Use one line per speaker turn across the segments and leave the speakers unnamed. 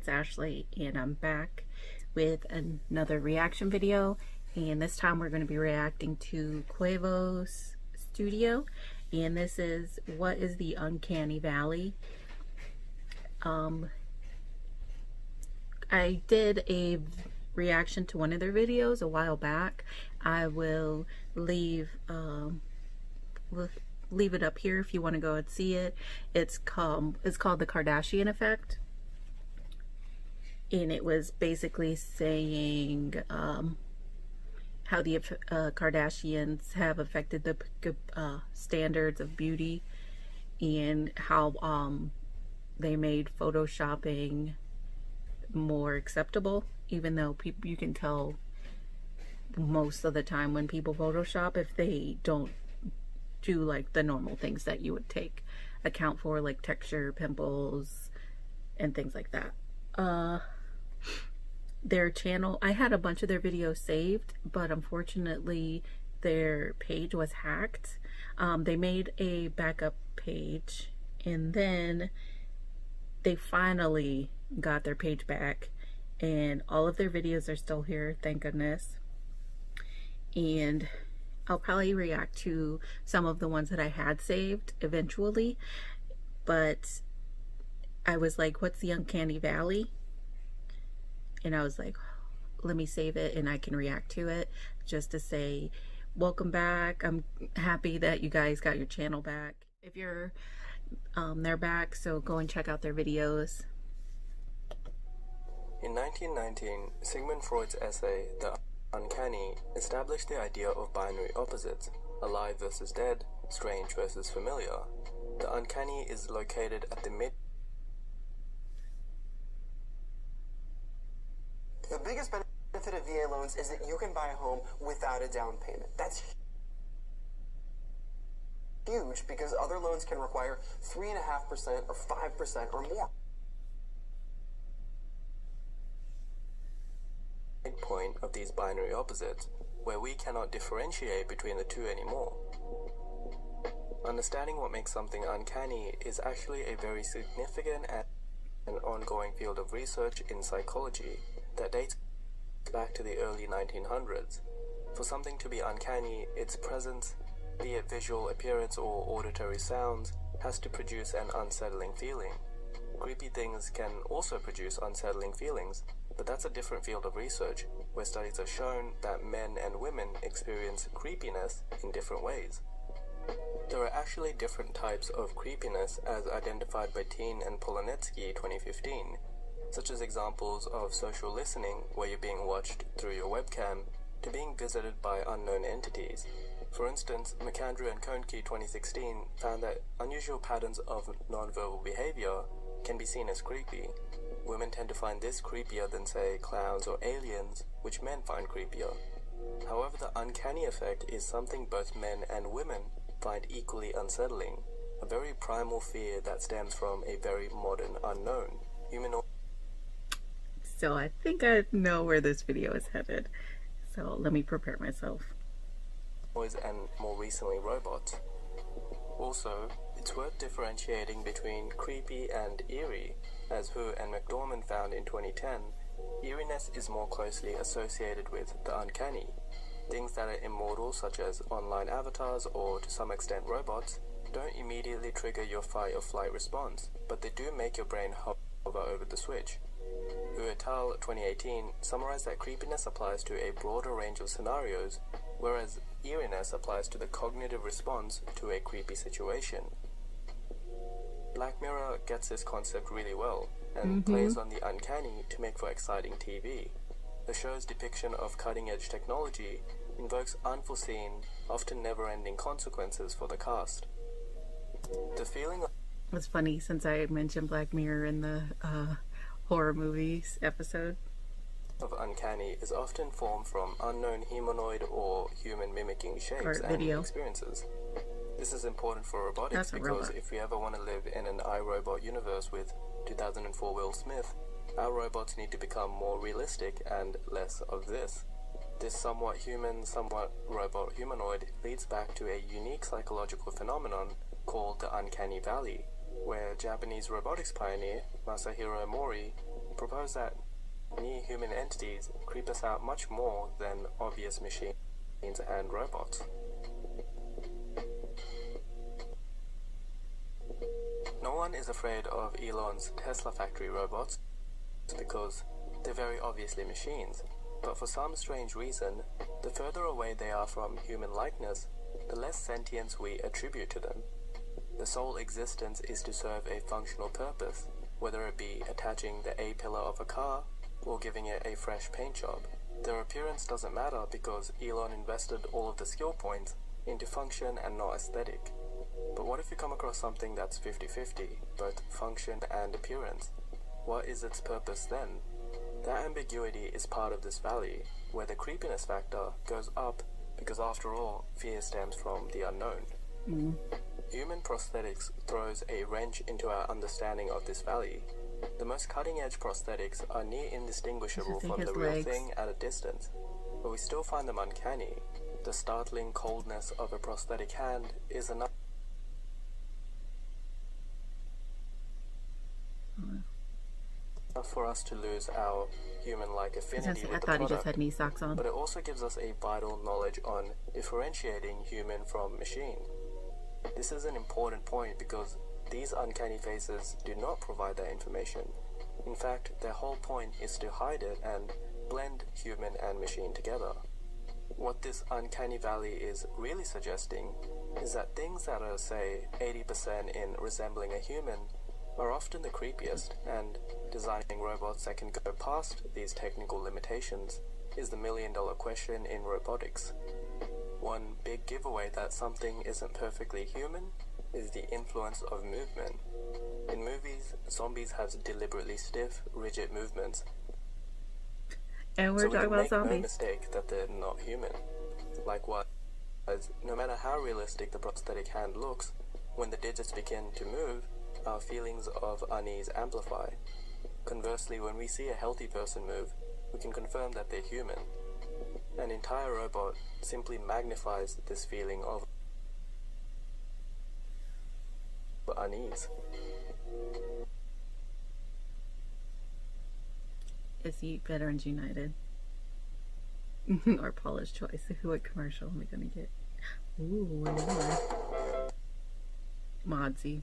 it's Ashley and I'm back with another reaction video and this time we're going to be reacting to Cuevo's Studio and this is what is the Uncanny Valley um I did a reaction to one of their videos a while back I will leave um leave it up here if you want to go and see it. It's called it's called the Kardashian effect. And it was basically saying um, how the uh, Kardashians have affected the uh, standards of beauty and how um, they made photoshopping more acceptable even though people you can tell most of the time when people photoshop if they don't do like the normal things that you would take account for like texture, pimples, and things like that. Uh, their channel, I had a bunch of their videos saved, but unfortunately their page was hacked. Um, they made a backup page and then they finally got their page back and all of their videos are still here, thank goodness. And I'll probably react to some of the ones that I had saved eventually, but I was like, what's the Uncanny Valley? And I was like, let me save it and I can react to it just to say, welcome back. I'm happy that you guys got your channel back. If you're, um, they're back, so go and check out their videos.
In 1919, Sigmund Freud's essay, The Uncanny established the idea of binary opposites, alive versus dead, strange versus familiar. The uncanny is located at the mid.
The biggest benefit of VA loans is that you can buy a home without a down payment. That's huge because other loans can require 3.5% or 5% or more.
Point of these binary opposites, where we cannot differentiate between the two anymore. Understanding what makes something uncanny is actually a very significant and ongoing field of research in psychology that dates back to the early 1900s. For something to be uncanny, its presence, be it visual appearance or auditory sounds, has to produce an unsettling feeling. Creepy things can also produce unsettling feelings, but that's a different field of research, where studies have shown that men and women experience creepiness in different ways. There are actually different types of creepiness as identified by Tene and Polonetsky 2015, such as examples of social listening where you're being watched through your webcam to being visited by unknown entities. For instance, McAndrew and Koehnke 2016 found that unusual patterns of nonverbal behavior can be seen as creepy, Women tend to find this creepier than, say, clowns or aliens, which men find creepier. However, the uncanny effect is something both men and women find equally unsettling, a very primal fear that stems from a very modern unknown. Humanoid.
So I think I know where this video is headed. So let me prepare myself.
And more recently robots. Also, it's worth differentiating between creepy and eerie, as Hu and MacDorman found in 2010. Eeriness is more closely associated with the uncanny. Things that are immortal, such as online avatars or to some extent robots, don't immediately trigger your fight or flight response, but they do make your brain hover over the switch. Et al. 2018 summarized that creepiness applies to a broader range of scenarios, whereas eeriness applies to the cognitive response to a creepy situation. Black Mirror gets this concept really well and mm-hmm. plays on the uncanny to make for exciting TV. The show's depiction of cutting edge technology invokes unforeseen, often never ending consequences for the cast. The feeling of
It's funny since I mentioned Black Mirror in the uh, horror movies episode.
Of uncanny is often formed from unknown humanoid or human mimicking shapes and video. experiences. This is important for robotics because robot. if we ever want to live in an iRobot universe with 2004 Will Smith, our robots need to become more realistic and less of this. This somewhat human, somewhat robot humanoid leads back to a unique psychological phenomenon called the uncanny valley, where Japanese robotics pioneer Masahiro Mori proposed that near human entities creep us out much more than obvious machines and robots. No one is afraid of Elon's Tesla factory robots because they're very obviously machines, but for some strange reason, the further away they are from human likeness, the less sentience we attribute to them. The sole existence is to serve a functional purpose, whether it be attaching the A pillar of a car or giving it a fresh paint job. Their appearance doesn't matter because Elon invested all of the skill points into function and not aesthetic. But what if you come across something that's 50-50, both function and appearance? What is its purpose then? That ambiguity is part of this valley, where the creepiness factor goes up because after all, fear stems from the unknown.
Mm.
Human prosthetics throws a wrench into our understanding of this valley. The most cutting-edge prosthetics are near indistinguishable from the real
legs.
thing at a distance, but we still find them uncanny. The startling coldness of a prosthetic hand is enough for us to lose our human-like affinity
say, I
with the
thought he just had knee socks on.
but it also gives us a vital knowledge on differentiating human from machine. This is an important point because these uncanny faces do not provide that information. In fact, their whole point is to hide it and blend human and machine together. What this uncanny valley is really suggesting is that things that are, say, 80% in resembling a human are often the creepiest, and designing robots that can go past these technical limitations is the million dollar question in robotics. One big giveaway that something isn't perfectly human is the influence of movement. In movies, zombies have deliberately stiff, rigid movements,
And we're
so we
talking
can
about
make no mistake that they're not human. Likewise, no matter how realistic the prosthetic hand looks, when the digits begin to move, our feelings of unease amplify. Conversely, when we see a healthy person move, we can confirm that they're human. An entire robot simply magnifies this feeling of unease.
Is he Veterans United? or Paula's Choice? What commercial am I gonna get? Ooh, another. Modsy.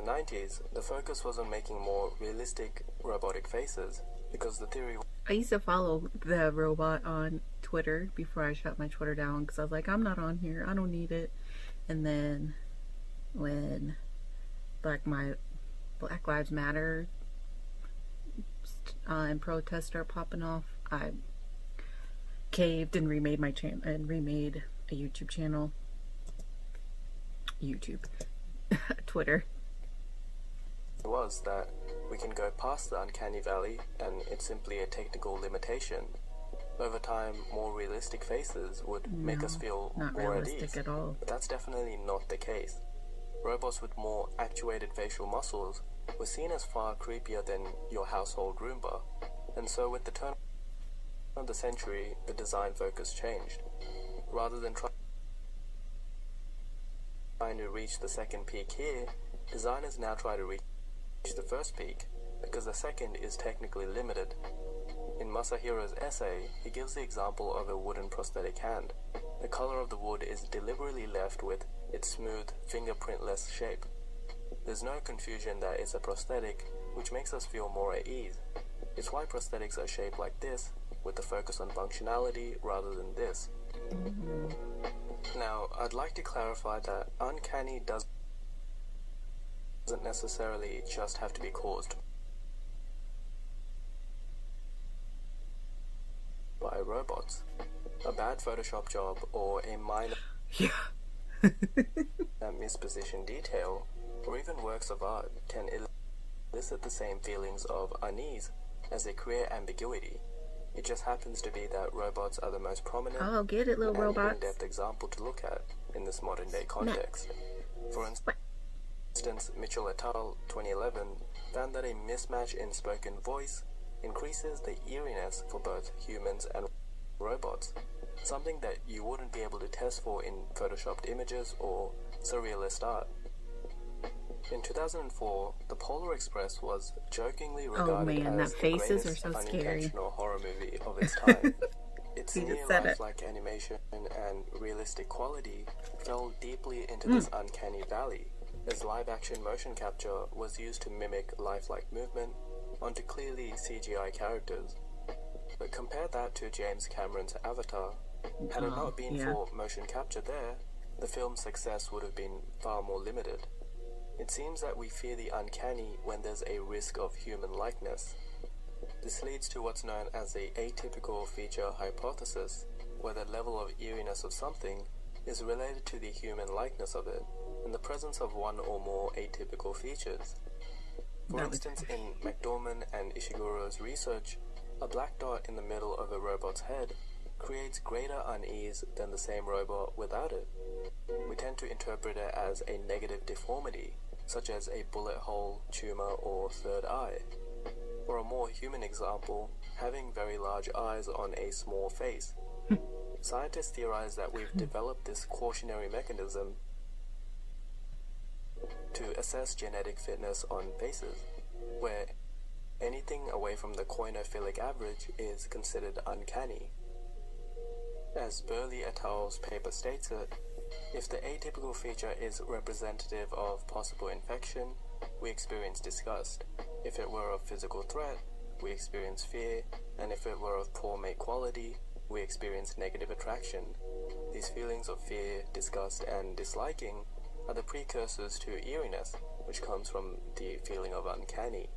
The 90s, the focus was on making more realistic robotic faces because the theory
I used to follow the robot on Twitter before I shut my Twitter down because I was like, I'm not on here. I don't need it. And then when Black my Black Lives Matter uh, and protests start popping off, I caved and remade my channel and remade a YouTube channel. YouTube, Twitter.
Was that we can go past the uncanny valley and it's simply a technical limitation. Over time, more realistic faces would make us feel more at ease.
at all.
But that's definitely not the case. Robots with more actuated facial muscles were seen as far creepier than your household Roomba, and so with the turn of the century, the design focus changed. Rather than try- trying to reach the second peak here, designers now try to reach the first peak, because the second is technically limited. In Masahiro's essay, he gives the example of a wooden prosthetic hand. The color of the wood is deliberately left with its smooth, fingerprintless shape. There's no confusion that it's a prosthetic, which makes us feel more at ease. It's why prosthetics are shaped like this, with the focus on functionality rather than this. Now, I'd like to clarify that uncanny does- doesn't necessarily just have to be caused by robots. A bad Photoshop job or a minor
Yeah.
mispositioned detail, or even works of art, can elicit the same feelings of unease as they create ambiguity. It just happens to be that robots are the most prominent
Oh, get it, little
and
robots.
in-depth example to look at in this modern day context. For instance, Mitchell et al. 2011 found that a mismatch in spoken voice increases the eeriness for both humans and robots, something that you wouldn't be able to test for in photoshopped images or surrealist art. In 2004, The Polar Express was jokingly regarded
Oh, man,
as the greatest
so scary.
unintentional horror movie of its time. Its
He just
near
said it.
animation and realistic quality fell deeply into this
Hmm.
uncanny valley, as live action motion capture was used to mimic lifelike movement onto clearly CGI characters. But compare that to James Cameron's Avatar. Had it
Oh,
not been
yeah.
for motion capture there, the film's success would have been far more limited. It seems that we fear the uncanny when there's a risk of human likeness. This leads to what's known as the atypical feature hypothesis, where the level of eeriness of something is related to the human likeness of it, in the presence of one or more atypical features. For instance, in MacDorman and Ishiguro's research, a black dot in the middle of a robot's head creates greater unease than the same robot without it. We tend to interpret it as a negative deformity, such as a bullet hole, tumor, or third eye. For a more human example, having very large eyes on a small face. Hmm. Scientists theorize that we've hmm. developed this cautionary mechanism to assess genetic fitness on faces, where anything away from the koinophilic average is considered uncanny. As Burleigh et al.'s paper states it, if the atypical feature is representative of possible infection, we experience disgust. If it were of physical threat, we experience fear, and if it were of poor mate quality, we experience negative attraction. These feelings of fear, disgust, and disliking are the precursors to eeriness, which comes from the feeling of uncanny.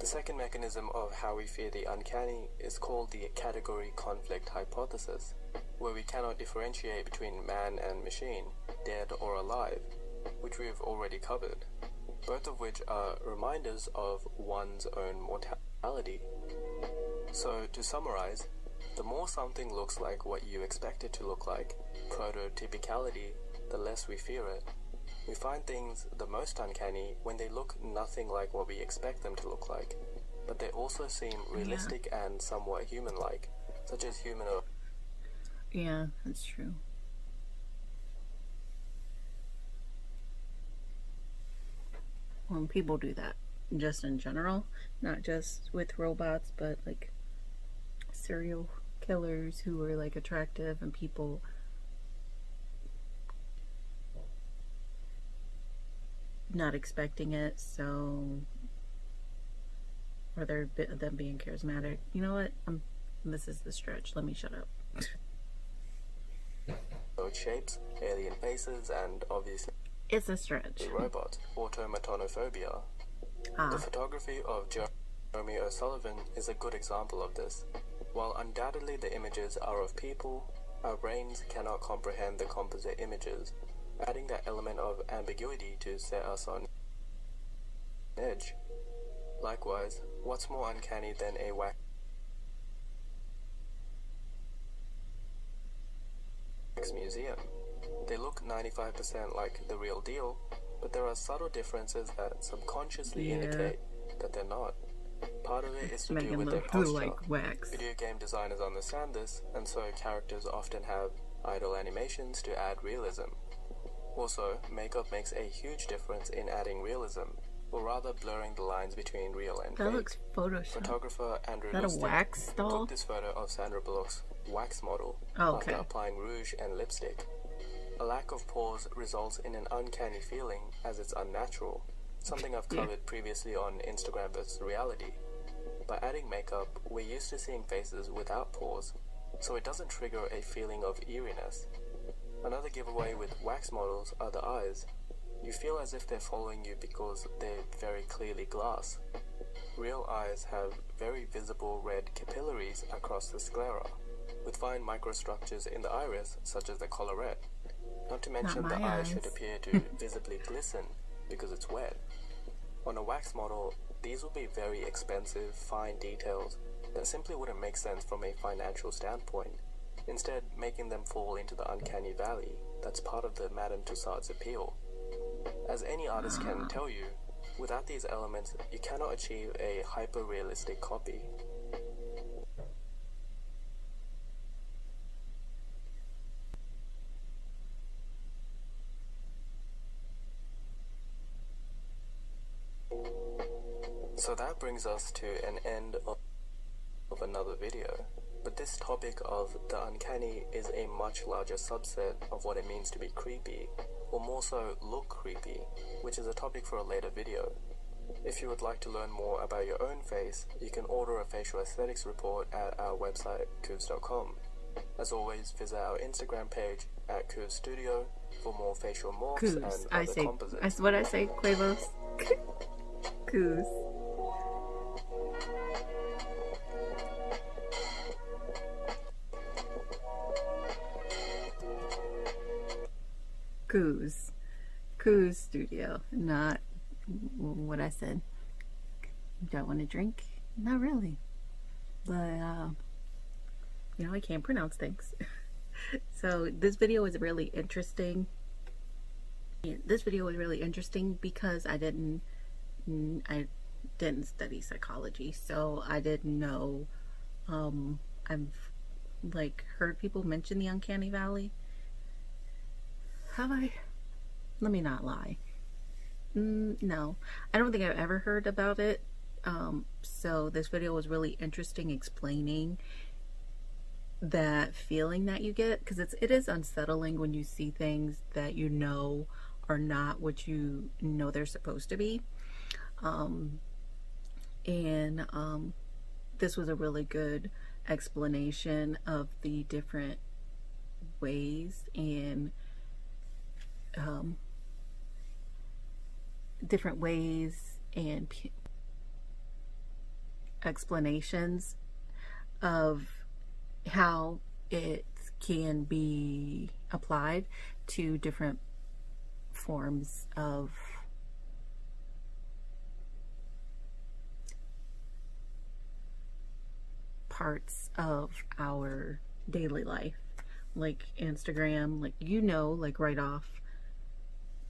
The second mechanism of how we fear the uncanny is called the category conflict hypothesis, where we cannot differentiate between man and machine, dead or alive, which we have already covered, both of which are reminders of one's own mortality. So, to summarize, the more something looks like what you expect it to look like, prototypicality, the less we fear it. We find things the most uncanny when they look nothing like what we expect them to look like, but they also seem realistic and somewhat human like, such as humanoid
Yeah, that's true. When people do that, just in general, not just with robots, but like serial killers who are like attractive and people not expecting it, so or they're them being charismatic. You know what? Um, this is the stretch. Let me shut up.
shapes, alien faces, and obviously
It's a stretch.
Robot automatonophobia.
Ah.
The photography of Jeremy O'Sullivan is a good example of this. While undoubtedly the images are of people, our brains cannot comprehend the composite images, adding that element of ambiguity to set us on edge. Likewise, what's more uncanny than a wax museum? They look 95% like the real deal, but there are subtle differences that subconsciously
Yeah.
indicate that they're not. Part of it is to do with their posture.
like wax.
Video game designers understand this, and so characters often have idle animations to add realism. Also, makeup makes a huge difference in adding realism, or rather blurring the lines between real and
That
fake.
looks Photoshop.
Photographer Andrew
that a wax doll?
took this photo of Sandra Bullock's wax model
Oh, okay.
after applying rouge and lipstick. A lack of pause results in an uncanny feeling as it's unnatural, something I've
Yeah.
covered previously on Instagram versus reality. By adding makeup, we're used to seeing faces without pause, so it doesn't trigger a feeling of eeriness. Another giveaway with wax models are the eyes. You feel as if they're following you because they're very clearly glass. Real eyes have very visible red capillaries across the sclera, with fine microstructures in the iris, such as the collarette. Not to mention the eye should appear to visibly glisten because it's wet. On a wax model, these will be very expensive, fine details that simply wouldn't make sense from a financial standpoint, instead making them fall into the uncanny valley that's part of the Madame Tussauds appeal. As any artist can tell you, without these elements, you cannot achieve a hyper-realistic copy. So that brings us to an end of, of another video. This topic of the uncanny is a much larger subset of what it means to be creepy, or more so, look creepy, which is a topic for a later video. If you would like to learn more about your own face, you can order a facial aesthetics report at our website, qoves.com. As always, visit our Instagram page at QOVES Studio for more facial morphs
Koos.
and other
I say,
composites.
that's what I say, Quavos. Koos. Koos. Koos Studio, not what I said. Do I want to drink? Not really. But, uh, you know, I can't pronounce things. so, this video was really interesting. This video was really interesting because I didn't, I didn't study psychology, so I didn't know, um, I've, like, heard people mention the Uncanny Valley. Have I? Let me not lie. Mm, no, I don't think I've ever heard about it. Um, so this video was really interesting explaining that feeling that you get because it's it is unsettling when you see things that you know are not what you know they're supposed to be. Um, and um, this was a really good explanation of the different ways and um, different ways and explanations of how it can be applied to different forms of parts of our daily life like Instagram like you know like right off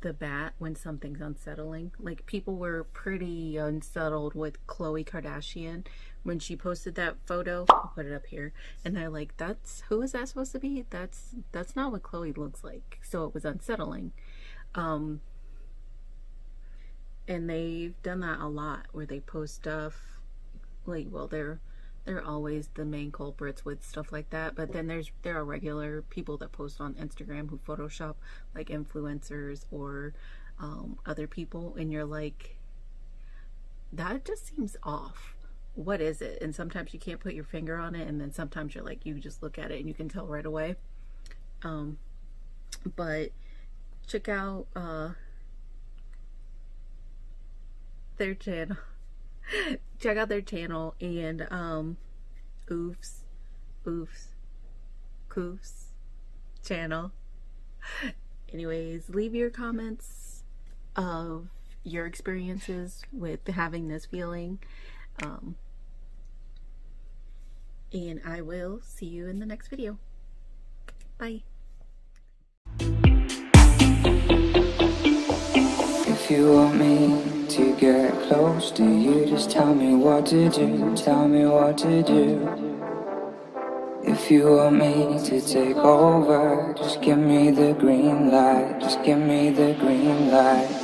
the bat when something's unsettling. Like people were pretty unsettled with Khloe Kardashian when she posted that photo. I'll put it up here. And they're like, that's who is that supposed to be? That's that's not what Khloe looks like. So it was unsettling. Um and they've done that a lot where they post stuff like well they're they're always the main culprits with stuff like that but then there's there are regular people that post on instagram who photoshop like influencers or um, other people and you're like that just seems off. What is it? And sometimes you can't put your finger on it and then sometimes you're like you just look at it and you can tell right away. Um but check out uh their channel check out their channel and um oofs oofs koofs channel. Anyways leave your comments of your experiences with having this feeling. Um and i will see you in the next video. Bye.
If you want me to get close to you, just tell me what to do. Tell me what to do. If you want me to take over, just give me the green light. Just give me the green light.